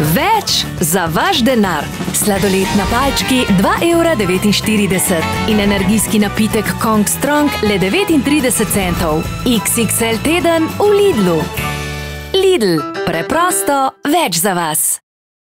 Več za vaš denar. Sladoled na palčki 2,49 evra in energijski napitek Kong Strong le 39 centov. XXL teden v Lidlu. Lidl, preprosto več za vas.